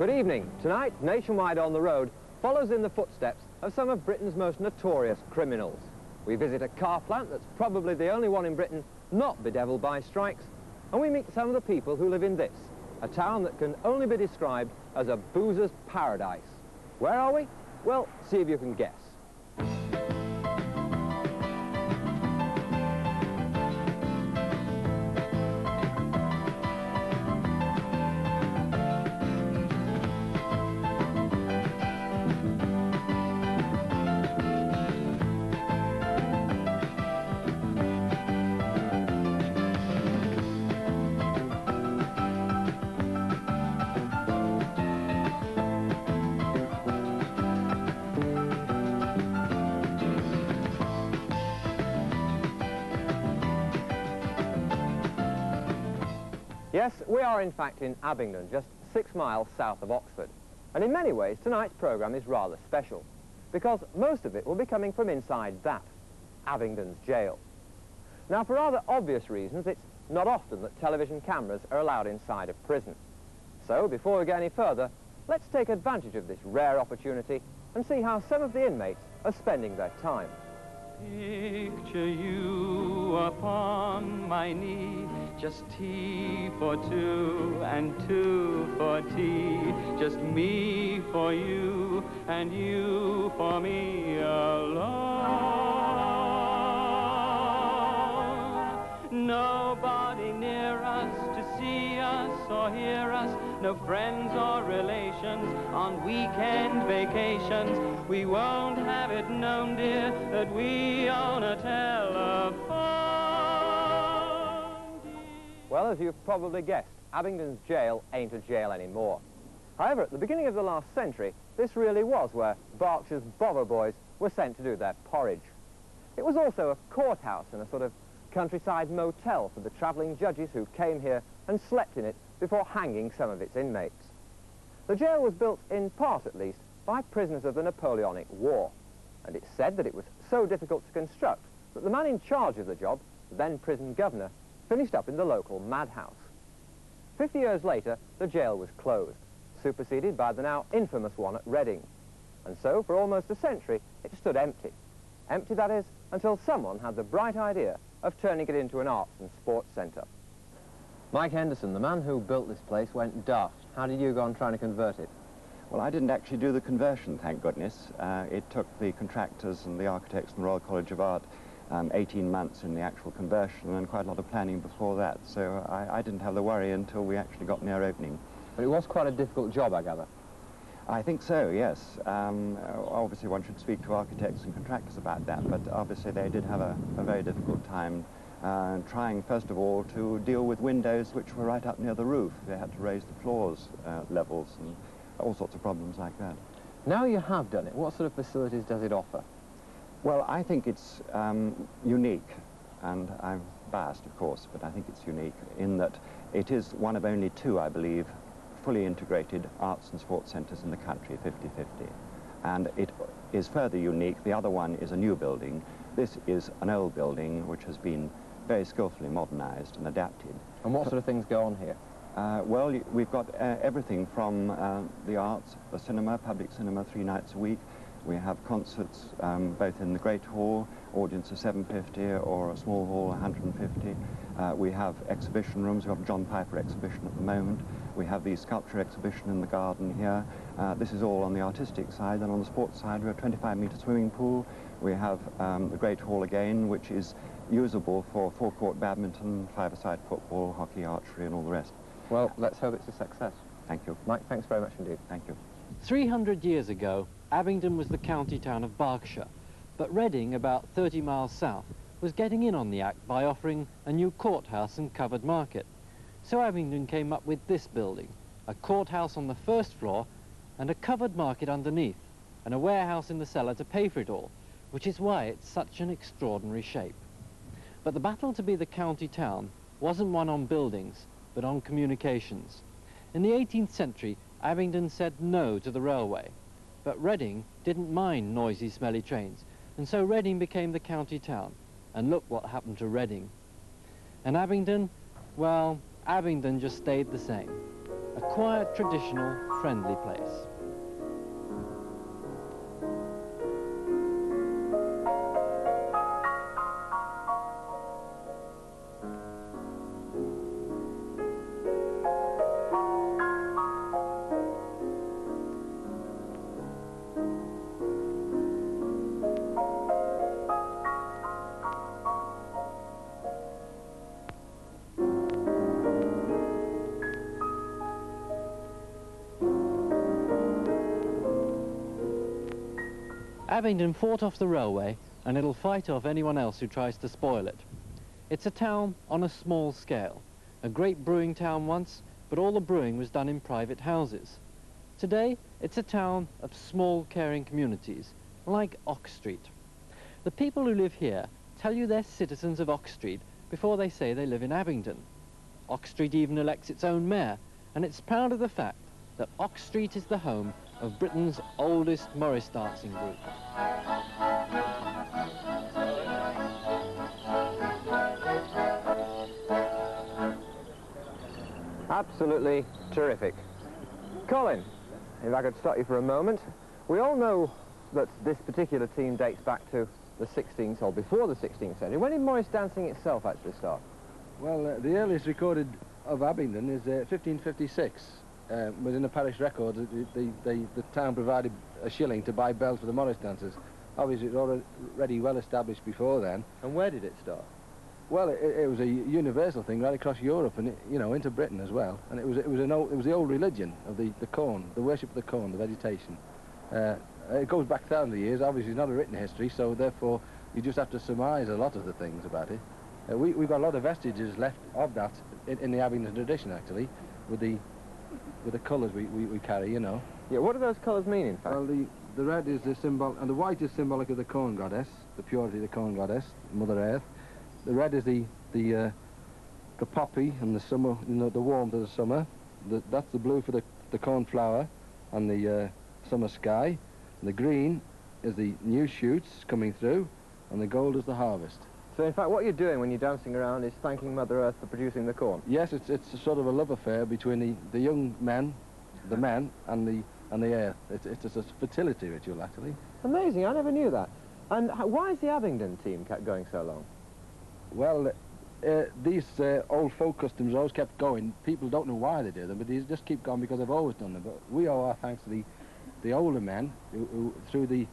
Good evening. Tonight, Nationwide on the Road follows in the footsteps of some of Britain's most notorious criminals. We visit a car plant that's probably the only one in Britain not bedeviled by strikes, and we meet some of the people who live in this, a town that can only be described as a boozer's paradise. Where are we? Well, see if you can guess. We are in fact in Abingdon, just six miles south of Oxford. And in many ways, tonight's programme is rather special, because most of it will be coming from inside that, Abingdon's jail. Now, for rather obvious reasons, it's not often that television cameras are allowed inside a prison. So, before we go any further, let's take advantage of this rare opportunity and see how some of the inmates are spending their time. Picture you upon my knee, just tea for two and two for tea, just me for you and you for me oh. No friends or relations on weekend vacations. We won't have it known, dear, that we own a telephone. Well, as you've probably guessed, Abingdon's jail ain't a jail anymore. However, at the beginning of the last century, this really was where Berkshire's bother boys were sent to do their porridge. It was also a courthouse and a sort of countryside motel for the travelling judges who came here and slept in it before hanging some of its inmates. The jail was built, in part at least, by prisoners of the Napoleonic War, and it's said that it was so difficult to construct that the man in charge of the job, the then prison governor, finished up in the local madhouse. Fifty years later, the jail was closed, superseded by the now infamous one at Reading. And so, for almost a century, it stood empty. Empty, that is, until someone had the bright idea of turning it into an arts and sports centre. Mike Henderson, the man who built this place, went daft. How did you go on trying to convert it? Well, I didn't actually do the conversion, thank goodness. Uh, it took the contractors and the architects and the Royal College of Art um, 18 months in the actual conversion and quite a lot of planning before that. So I, I didn't have the worry until we actually got near opening. But it was quite a difficult job, I gather. I think so, yes. Um, obviously one should speak to architects and contractors about that, but obviously they did have a, a very difficult time uh, trying, first of all, to deal with windows which were right up near the roof. They had to raise the floors uh, levels and all sorts of problems like that. Now you have done it, what sort of facilities does it offer? Well, I think it's um, unique, and I'm biased, of course, but I think it's unique in that it is one of only two, I believe, fully integrated arts and sports centres in the country, 50-50. And it is further unique. The other one is a new building. This is an old building which has been very skillfully modernised and adapted. And what sort of things go on here? Uh, well, we've got uh, everything from uh, the arts, the cinema, public cinema three nights a week. We have concerts um, both in the Great Hall, audience of 750, or a small hall, 150. Uh, we have exhibition rooms. We have a John Piper exhibition at the moment. We have the sculpture exhibition in the garden here. Uh, this is all on the artistic side. Then on the sports side, we have a 25-metre swimming pool. We have um, the Great Hall again, which is usable for four-court badminton, five-a-side football, hockey, archery, and all the rest. Well, let's hope it's a success. Thank you. Mike, thanks very much indeed. Thank you. 300 years ago, Abingdon was the county town of Berkshire, but Reading, about 30 miles south, was getting in on the act by offering a new courthouse and covered market. So Abingdon came up with this building, a courthouse on the first floor and a covered market underneath, and a warehouse in the cellar to pay for it all, which is why it's such an extraordinary shape. But the battle to be the county town wasn't won on buildings, but on communications. In the 18th century, Abingdon said no to the railway, but Reading didn't mind noisy, smelly trains, and so Reading became the county town. And look what happened to Reading. And Abingdon, well, Abingdon just stayed the same. A quiet, traditional, friendly place. Abingdon fought off the railway and it'll fight off anyone else who tries to spoil it. It's a town on a small scale. A great brewing town once, but all the brewing was done in private houses. Today, it's a town of small caring communities, like Ock Street. The people who live here tell you they're citizens of Ock Street before they say they live in Abingdon. Ock Street even elects its own mayor, and it's proud of the fact that Ock Street is the home of Britain's oldest Morris dancing group. Absolutely terrific. Colin, if I could stop you for a moment. We all know that this particular team dates back to the 16th or before the 16th century. When did Morris dancing itself actually start? Well, uh, the earliest recorded of Abingdon is uh, 1556. Uh, was in the parish records. The, the, the, the, town provided a shilling to buy bells for the Morris dancers. Obviously, it was already well established before then. And where did it start? Well, it, it, was a universal thing right across Europe and, it, you know, into Britain as well. And it was, it was, an old, it was the old religion of the, the corn, the worship of the corn, the vegetation. Uh, it goes back thousands of years. Obviously, it's not a written history, so therefore you just have to surmise a lot of the things about it. Uh, we, we've got a lot of vestiges left of that in, in the Abingdon tradition, actually, with the, with the colours we, we, we carry, you know. Yeah, what do those colours mean, in fact? Well, the, the red is the symbol, and the white is symbolic of the corn goddess, the purity of the corn goddess, Mother Earth. The red is the the uh, the poppy and the summer, you know, the warmth of the summer. The, that's the blue for the the cornflower and the uh, summer sky. And the green is the new shoots coming through, and the gold is the harvest. So in fact, what you're doing when you're dancing around is thanking Mother Earth for producing the corn. Yes, it's it's a sort of a love affair between the the young men, the men, and the and the earth. It's it's a fertility ritual actually. Amazing! I never knew that. And why is the Abingdon team kept going so long? Well, uh, these uh, old folk customs always kept going. People don't know why they do them, but these just keep going because they've always done them. But we owe our thanks to the, the older men who, who through the,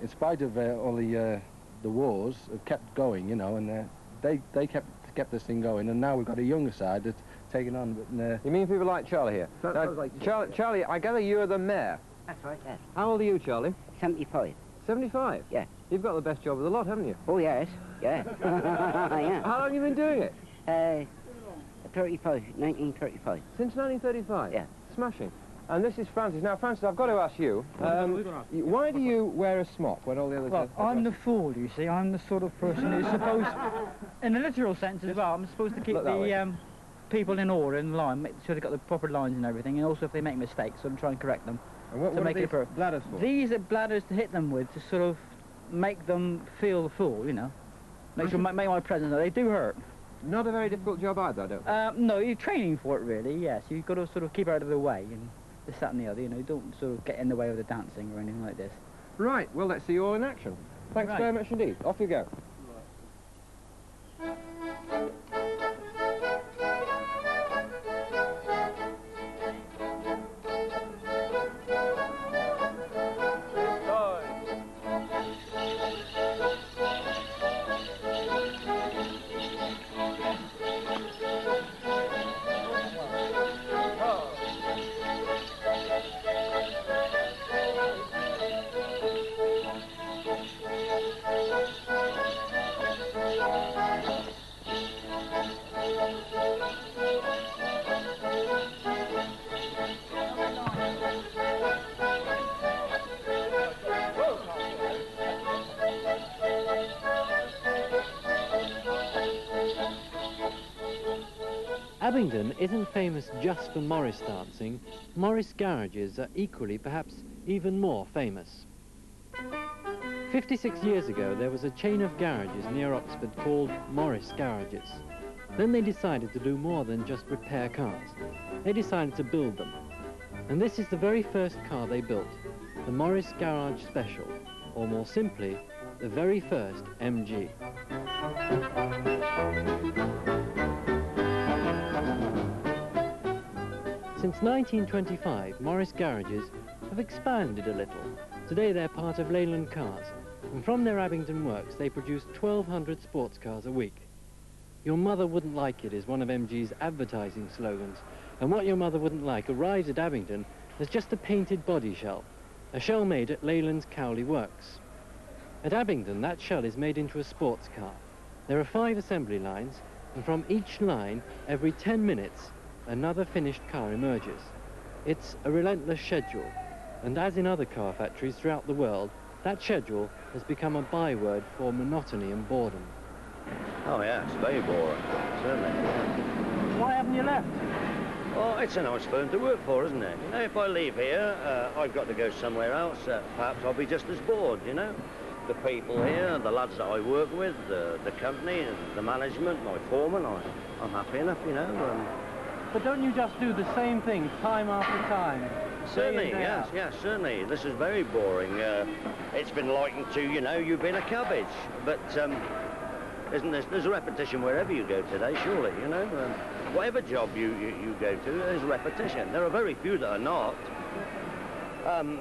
in spite of uh, all the, uh, the wars, have kept going, you know, and uh, they, they kept kept this thing going. And now we've got a younger side that's taken on. But, uh, you mean people like Charlie here? now, like Charlie, Charlie, I gather you're the mayor. That's right, yes. How old are you, Charlie? 75. 75? Yeah. You've got the best job of the lot, haven't you? Oh, yes. Yeah. yeah. How long have you been doing it? Uh, 35, 1935. Since 1935? Yeah. Smashing. And this is Francis. Now, Francis, I've got to ask you, um, why do you wear a smock when all the others Well, are... I'm the fool, you see. I'm the sort of person who's supposed, in a literal sense as well, I'm supposed to keep the um, people in order, in line, make sure they've got the proper lines and everything, and also if they make mistakes, I'm trying to correct them. And what, to what make are it these bladders for? These are bladders to hit them with, to sort of make them feel the fool, you know. Make sure, make my presence, they do hurt. Not a very difficult job either, I don't um, No, you're training for it, really, yes. You've got to sort of keep out of the way, and this, that and the other, you know, don't sort of get in the way of the dancing or anything like this. Right, well, let's see you all in action. Thanks right. very much indeed. Off you go. Abingdon isn't famous just for Morris dancing. Morris garages are equally, perhaps even more famous. 56 years ago, there was a chain of garages near Oxford called Morris Garages. Then they decided to do more than just repair cars. They decided to build them. And this is the very first car they built, the Morris Garage Special, or more simply, the very first MG. Since 1925, Morris garages have expanded a little. Today they're part of Leyland Cars, and from their Abingdon works they produce 1,200 sports cars a week. Your mother wouldn't like it is one of MG's advertising slogans, and what your mother wouldn't like arrives at Abingdon as just a painted body shell, a shell made at Leyland's Cowley Works. At Abingdon, that shell is made into a sports car. There are five assembly lines, and from each line, every 10 minutes, another finished car emerges. It's a relentless schedule, and as in other car factories throughout the world, that schedule has become a byword for monotony and boredom. Oh yeah, it's very boring, certainly. Yeah. Why haven't you left? Well, it's a nice firm to work for, isn't it? You know, if I leave here, uh, I've got to go somewhere else. Uh, perhaps I'll be just as bored, you know? The people here, the lads that I work with, the, the company, the management, my foreman, I, I'm happy enough, you know. Um, but don't you just do the same thing time after time? Certainly, yes, out? yes, certainly. This is very boring. Uh, it's been likened to, you know, you've been a cabbage. But um, isn't there, there's a repetition wherever you go today, surely, you know? Um, whatever job you, you, you, go to, there's repetition. There are very few that are not. Um,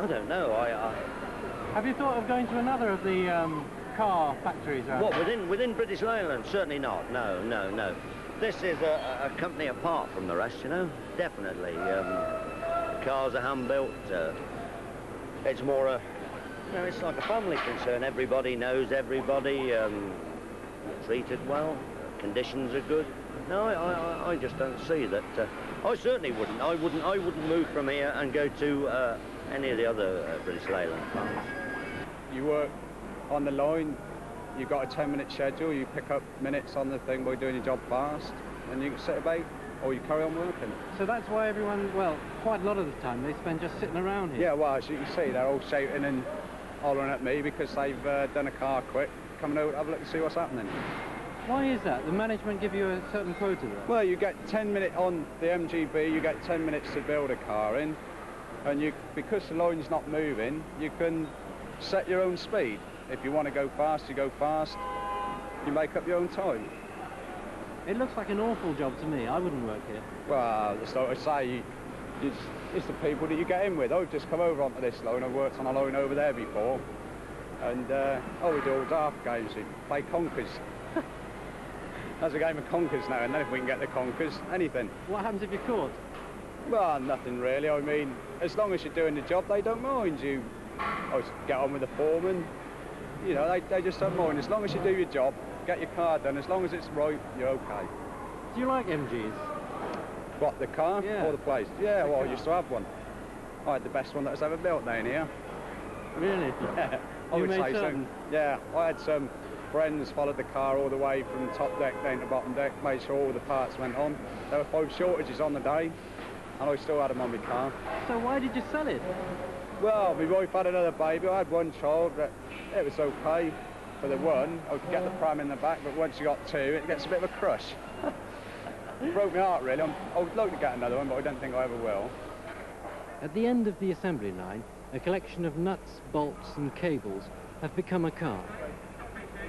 I don't know. I, I, Have you thought of going to another of the um, car factories? What, within, within British Leyland? Certainly not. No, no, no this is a, a, company apart from the rest, you know, definitely. Um, cars are hand-built. Uh, it's more a, you know, it's like a family concern. Everybody knows everybody, um, treated well, conditions are good. No, I, I, I just don't see that. Uh, I certainly wouldn't. I wouldn't. I wouldn't move from here and go to uh, any of the other uh, British Leyland plants. You work on the line you've got a 10 minute schedule, you pick up minutes on the thing by doing your job fast, and you can sit about or you carry on working. So that's why everyone, well, quite a lot of the time they spend just sitting around here. Yeah, well, as you can see, they're all shouting and hollering at me because they've uh, done a car quick, coming out, have a look and see what's happening. Why is that? The management give you a certain quota there? Well, you get 10 minutes on the MGB, you get 10 minutes to build a car in, and you, because the line's not moving, you can set your own speed. If you want to go fast, you go fast. You make up your own time. It looks like an awful job to me. I wouldn't work here. Well, that's what I say. It's, it's the people that you get in with. I've just come over onto this line. I've worked on a line over there before. And, uh, oh, we do all dark games. We play conkers. That's a game of conkers now and then if we can get the conkers. Anything. What happens if you're caught? Well, nothing really. I mean, as long as you're doing the job, they don't mind you. I get on with the foreman, you know, they, they just don't mind. As long as you do your job, get your car done, as long as it's right, you're okay. Do you like MGs? What, the car yeah. or the place? Yeah, the well, car. I used to have one. I had the best one that was ever built down here. Really? Yeah. I you would say so. Yeah, I had some friends followed the car all the way from top deck down to bottom deck, made sure all the parts went on. There were five shortages on the day, and I still had them on my car. So why did you sell it? Well, my wife had another baby. I had one child, but it was okay for the one. I could get the pram in the back, but once you got two, it gets a bit of a crush. Broke my heart, really. I'm, I would like to get another one, but I don't think I ever will. At the end of the assembly line, a collection of nuts, bolts and cables have become a car.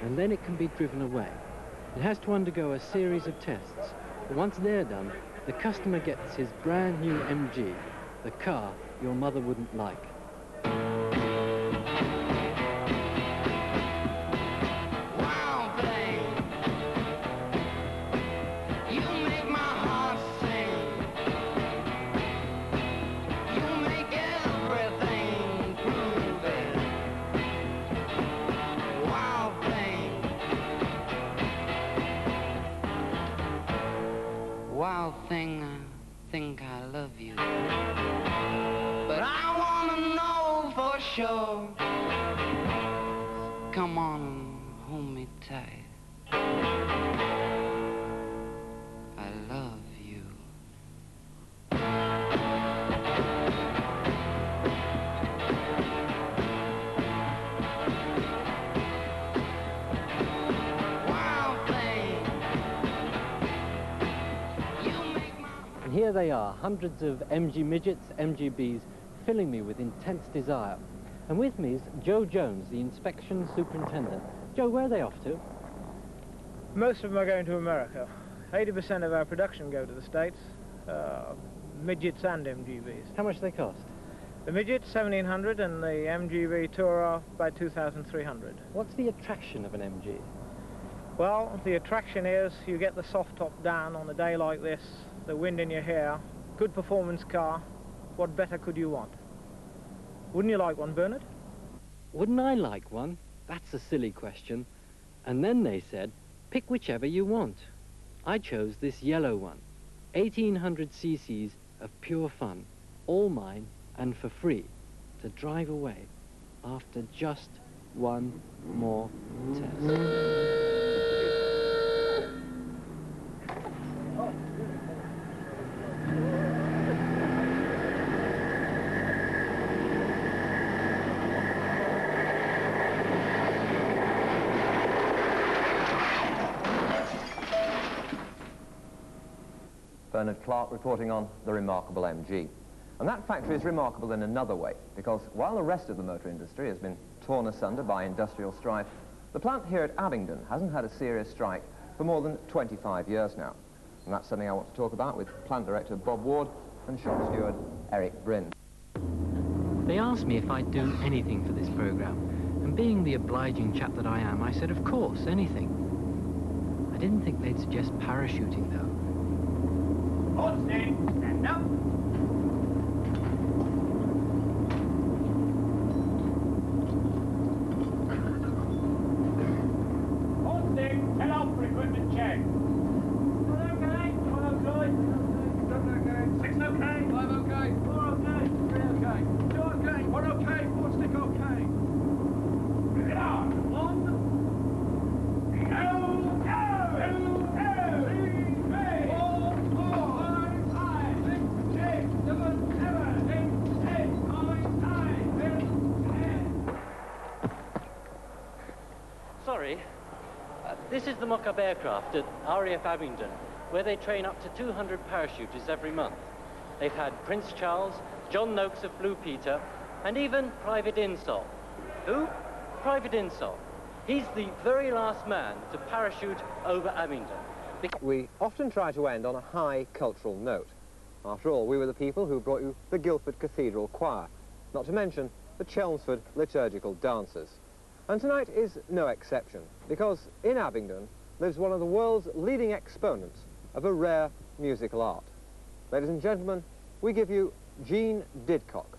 And then it can be driven away. It has to undergo a series of tests. But once they're done, the customer gets his brand new MG, the car your mother wouldn't like. Come on and hold me tight. I love you. here they are, hundreds of MG midgets, MGBs, filling me with intense desire. And with me is Joe Jones, the inspection superintendent. Joe, where are they off to? Most of them are going to America. 80% of our production go to the States, uh, midgets and MGBs. How much do they cost? The midget, 1700 and the MGB tour off by 2300 What's the attraction of an MG? Well, the attraction is you get the soft top down on a day like this, the wind in your hair, good performance car. What better could you want? Wouldn't you like one, Bernard? Wouldn't I like one? That's a silly question. And then they said, pick whichever you want. I chose this yellow one. 1800 cc's of pure fun, all mine and for free, to drive away after just one more test. Bernard Clark reporting on the remarkable MG. And that factory is remarkable in another way, because while the rest of the motor industry has been torn asunder by industrial strife, the plant here at Abingdon hasn't had a serious strike for more than 25 years now. And that's something I want to talk about with plant director Bob Ward and shop steward Eric Bryn. They asked me if I'd do anything for this programme, and being the obliging chap that I am, I said, of course, anything. I didn't think they'd suggest parachuting, though. Hold still, stand up. Hold still, tell out for equipment check. One okay, one okay, seven okay, six okay, five okay, four okay, three okay, two okay, one okay, four stick okay. Bring it on. One. Go, go, go, go. Three, three, four, four, five, five, six, six, seven, seven, eight, eight, nine, nine, ten, ten. Sorry. Uh, this is the mock-up aircraft at RAF Abingdon, where they train up to 200 parachuters every month. They've had Prince Charles, John Noakes of Blue Peter, and even Private Insall. Who? Private Insall. He's the very last man to parachute over Abingdon. We often try to end on a high cultural note. After all, we were the people who brought you the Guildford Cathedral Choir, not to mention the Chelmsford Liturgical Dancers. And tonight is no exception, because in Abingdon lives one of the world's leading exponents of a rare musical art. Ladies and gentlemen, we give you Jean Didcock.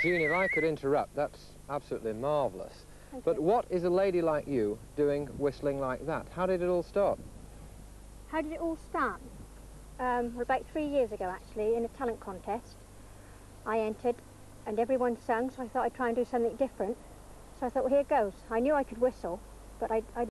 Jean, if I could interrupt, that's absolutely marvellous. But what is a lady like you doing whistling like that? How did it all start? How did it all start? Um, well, about three years ago, actually, in a talent contest. I entered, and everyone sang, so I thought I'd try and do something different. So I thought, well, here goes. I knew I could whistle, but I, I